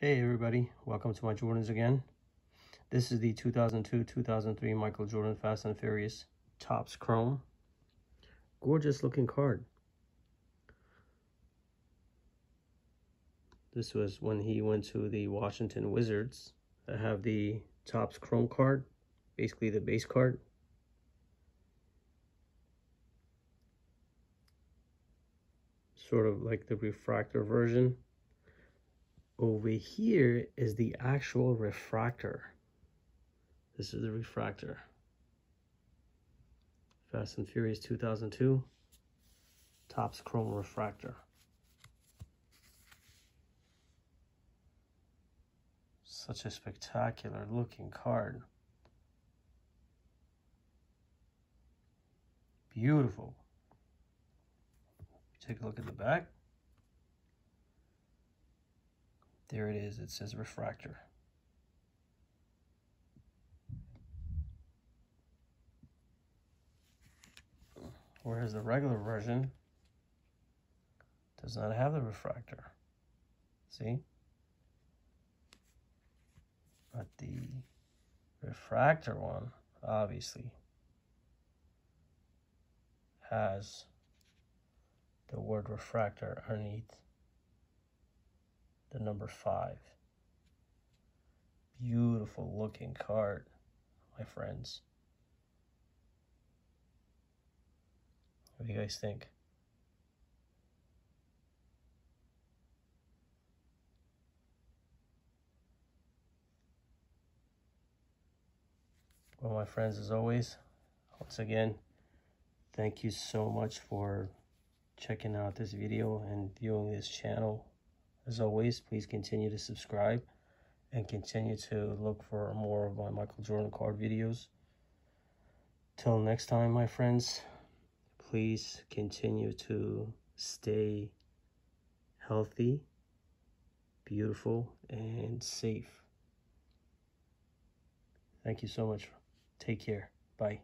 Hey everybody, welcome to my Jordans again. This is the 2002-2003 Michael Jordan Fast and Furious Topps Chrome. Gorgeous looking card. This was when he went to the Washington Wizards. I have the Topps Chrome card, basically the base card. Sort of like the refractor version over here is the actual refractor. This is the refractor. Fast and Furious 2002. Topps Chrome Refractor. Such a spectacular looking card. Beautiful. Take a look at the back. There it is. It says refractor. Whereas the regular version does not have the refractor. See? But the refractor one, obviously, has the word refractor underneath the number five. Beautiful looking card, my friends. What do you guys think? Well, my friends, as always, once again, thank you so much for checking out this video and viewing this channel. As always, please continue to subscribe and continue to look for more of my Michael Jordan card videos. Till next time, my friends, please continue to stay healthy, beautiful, and safe. Thank you so much. Take care. Bye.